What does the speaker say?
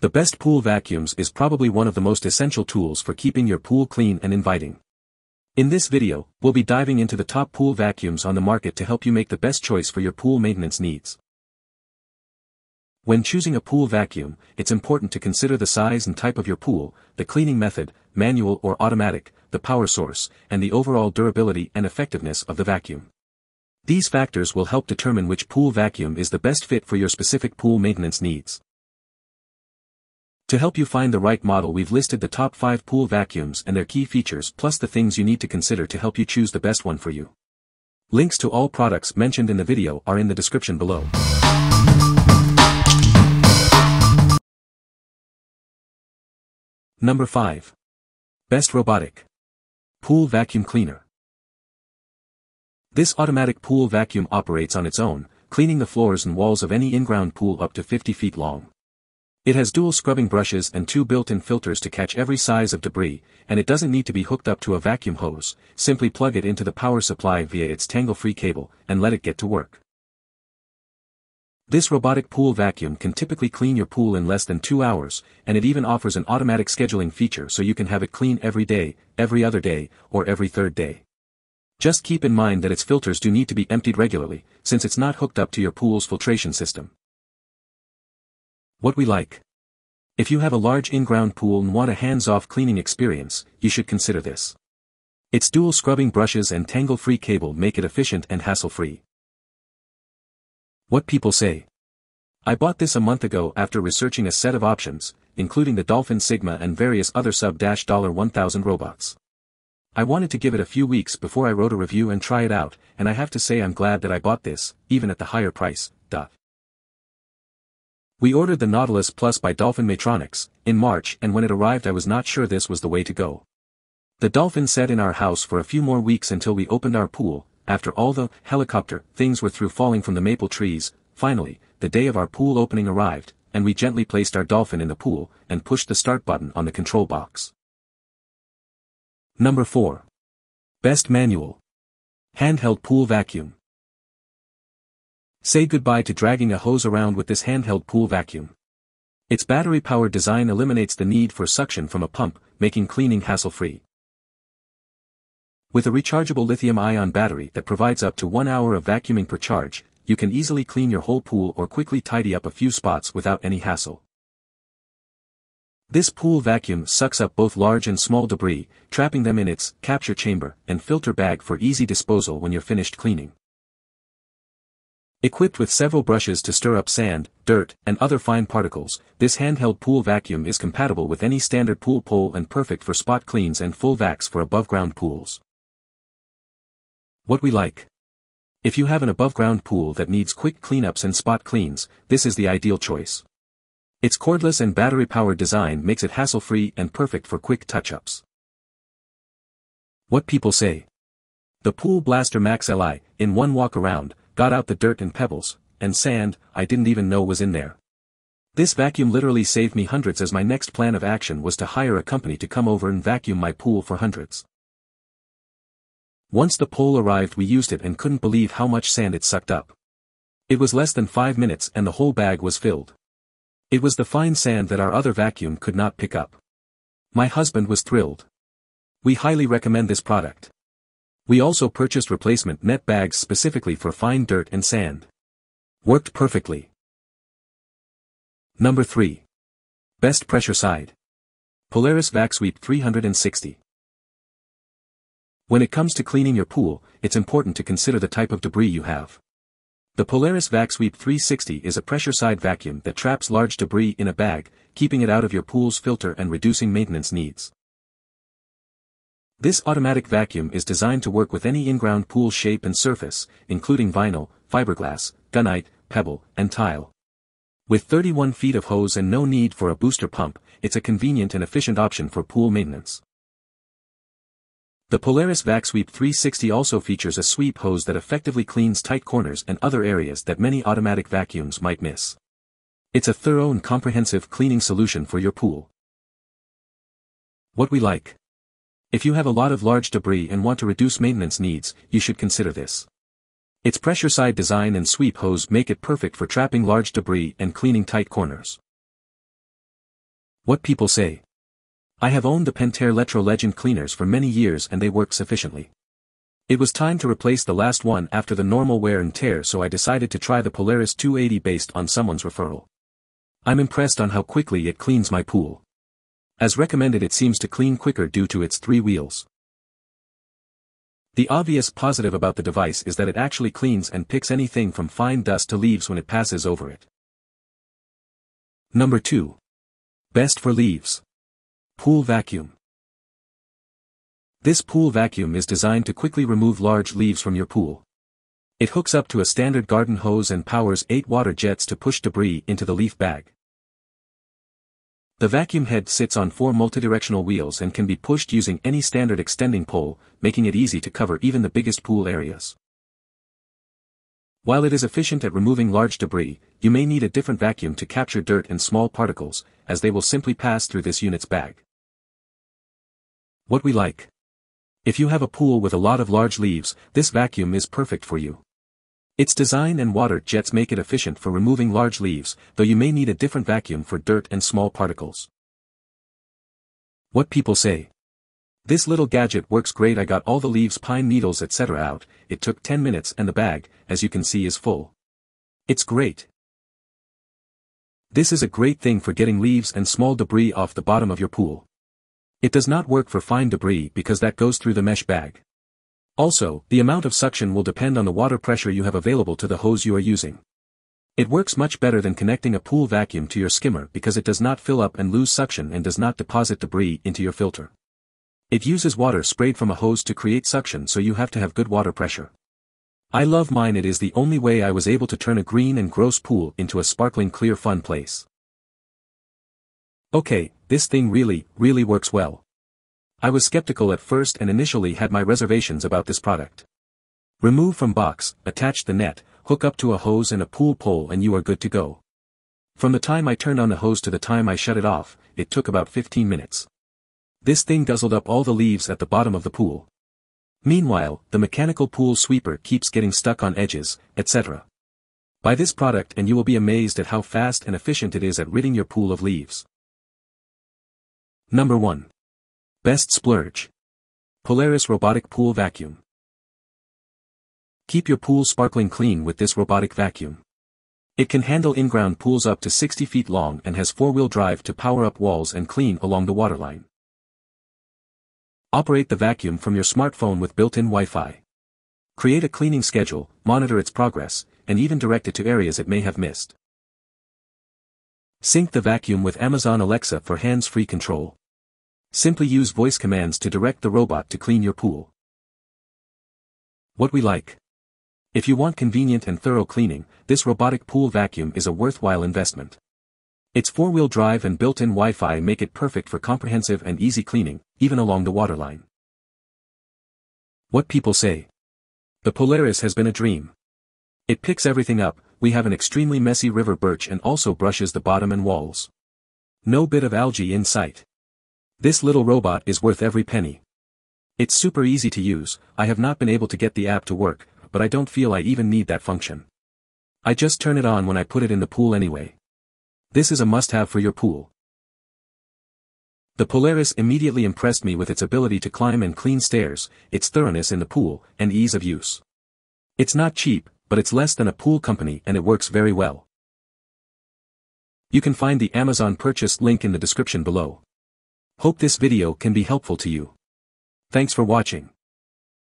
The best pool vacuums is probably one of the most essential tools for keeping your pool clean and inviting. In this video, we'll be diving into the top pool vacuums on the market to help you make the best choice for your pool maintenance needs. When choosing a pool vacuum, it's important to consider the size and type of your pool, the cleaning method, manual or automatic, the power source, and the overall durability and effectiveness of the vacuum. These factors will help determine which pool vacuum is the best fit for your specific pool maintenance needs. To help you find the right model we've listed the top 5 pool vacuums and their key features plus the things you need to consider to help you choose the best one for you. Links to all products mentioned in the video are in the description below. Number 5. Best Robotic. Pool Vacuum Cleaner. This automatic pool vacuum operates on its own, cleaning the floors and walls of any in-ground pool up to 50 feet long. It has dual scrubbing brushes and two built-in filters to catch every size of debris, and it doesn't need to be hooked up to a vacuum hose, simply plug it into the power supply via its tangle-free cable, and let it get to work. This robotic pool vacuum can typically clean your pool in less than two hours, and it even offers an automatic scheduling feature so you can have it clean every day, every other day, or every third day. Just keep in mind that its filters do need to be emptied regularly, since it's not hooked up to your pool's filtration system. What we like. If you have a large in-ground pool and want a hands-off cleaning experience, you should consider this. Its dual scrubbing brushes and tangle-free cable make it efficient and hassle-free. What people say. I bought this a month ago after researching a set of options, including the Dolphin Sigma and various other sub-$1000 robots. I wanted to give it a few weeks before I wrote a review and try it out, and I have to say I'm glad that I bought this, even at the higher price, dot. We ordered the Nautilus Plus by Dolphin Maytronics, in March and when it arrived I was not sure this was the way to go. The Dolphin sat in our house for a few more weeks until we opened our pool, after all the helicopter things were through falling from the maple trees, finally, the day of our pool opening arrived, and we gently placed our dolphin in the pool, and pushed the start button on the control box. Number 4. Best Manual. Handheld Pool Vacuum. Say goodbye to dragging a hose around with this handheld pool vacuum. Its battery-powered design eliminates the need for suction from a pump, making cleaning hassle-free. With a rechargeable lithium-ion battery that provides up to one hour of vacuuming per charge, you can easily clean your whole pool or quickly tidy up a few spots without any hassle. This pool vacuum sucks up both large and small debris, trapping them in its capture chamber and filter bag for easy disposal when you're finished cleaning. Equipped with several brushes to stir up sand, dirt, and other fine particles, this handheld pool vacuum is compatible with any standard pool pole and perfect for spot cleans and full vacs for above-ground pools. What we like. If you have an above-ground pool that needs quick cleanups and spot cleans, this is the ideal choice. Its cordless and battery-powered design makes it hassle-free and perfect for quick touch-ups. What people say. The Pool Blaster Max Li, in one walk around, got out the dirt and pebbles, and sand, I didn't even know was in there. This vacuum literally saved me hundreds as my next plan of action was to hire a company to come over and vacuum my pool for hundreds. Once the pole arrived we used it and couldn't believe how much sand it sucked up. It was less than five minutes and the whole bag was filled. It was the fine sand that our other vacuum could not pick up. My husband was thrilled. We highly recommend this product. We also purchased replacement net bags specifically for fine dirt and sand. Worked perfectly. Number 3. Best Pressure Side. Polaris VacSweep 360. When it comes to cleaning your pool, it's important to consider the type of debris you have. The Polaris VacSweep 360 is a pressure-side vacuum that traps large debris in a bag, keeping it out of your pool's filter and reducing maintenance needs. This automatic vacuum is designed to work with any in-ground pool shape and surface, including vinyl, fiberglass, gunite, pebble, and tile. With 31 feet of hose and no need for a booster pump, it's a convenient and efficient option for pool maintenance. The Polaris VacSweep 360 also features a sweep hose that effectively cleans tight corners and other areas that many automatic vacuums might miss. It's a thorough and comprehensive cleaning solution for your pool. What we like. If you have a lot of large debris and want to reduce maintenance needs, you should consider this. Its pressure side design and sweep hose make it perfect for trapping large debris and cleaning tight corners. What people say. I have owned the Pentair Letro Legend cleaners for many years and they work sufficiently. It was time to replace the last one after the normal wear and tear so I decided to try the Polaris 280 based on someone's referral. I'm impressed on how quickly it cleans my pool. As recommended it seems to clean quicker due to its three wheels. The obvious positive about the device is that it actually cleans and picks anything from fine dust to leaves when it passes over it. Number 2. Best for leaves. Pool Vacuum. This pool vacuum is designed to quickly remove large leaves from your pool. It hooks up to a standard garden hose and powers 8 water jets to push debris into the leaf bag. The vacuum head sits on four multidirectional wheels and can be pushed using any standard extending pole, making it easy to cover even the biggest pool areas. While it is efficient at removing large debris, you may need a different vacuum to capture dirt and small particles, as they will simply pass through this unit's bag. What we like. If you have a pool with a lot of large leaves, this vacuum is perfect for you. Its design and water jets make it efficient for removing large leaves, though you may need a different vacuum for dirt and small particles. What people say. This little gadget works great I got all the leaves pine needles etc out, it took 10 minutes and the bag, as you can see is full. It's great. This is a great thing for getting leaves and small debris off the bottom of your pool. It does not work for fine debris because that goes through the mesh bag. Also, the amount of suction will depend on the water pressure you have available to the hose you are using. It works much better than connecting a pool vacuum to your skimmer because it does not fill up and lose suction and does not deposit debris into your filter. It uses water sprayed from a hose to create suction so you have to have good water pressure. I love mine it is the only way I was able to turn a green and gross pool into a sparkling clear fun place. Okay, this thing really, really works well. I was skeptical at first and initially had my reservations about this product. Remove from box, attach the net, hook up to a hose and a pool pole and you are good to go. From the time I turned on the hose to the time I shut it off, it took about 15 minutes. This thing guzzled up all the leaves at the bottom of the pool. Meanwhile, the mechanical pool sweeper keeps getting stuck on edges, etc. Buy this product and you will be amazed at how fast and efficient it is at ridding your pool of leaves. Number 1. Best Splurge. Polaris Robotic Pool Vacuum. Keep your pool sparkling clean with this robotic vacuum. It can handle in-ground pools up to 60 feet long and has four-wheel drive to power up walls and clean along the waterline. Operate the vacuum from your smartphone with built-in Wi-Fi. Create a cleaning schedule, monitor its progress, and even direct it to areas it may have missed. Sync the vacuum with Amazon Alexa for hands-free control. Simply use voice commands to direct the robot to clean your pool. What we like. If you want convenient and thorough cleaning, this robotic pool vacuum is a worthwhile investment. Its four-wheel drive and built-in Wi-Fi make it perfect for comprehensive and easy cleaning, even along the waterline. What people say. The Polaris has been a dream. It picks everything up, we have an extremely messy river birch and also brushes the bottom and walls. No bit of algae in sight. This little robot is worth every penny. It's super easy to use, I have not been able to get the app to work, but I don't feel I even need that function. I just turn it on when I put it in the pool anyway. This is a must-have for your pool. The Polaris immediately impressed me with its ability to climb and clean stairs, its thoroughness in the pool, and ease of use. It's not cheap, but it's less than a pool company and it works very well. You can find the Amazon purchase link in the description below. Hope this video can be helpful to you. Thanks for watching.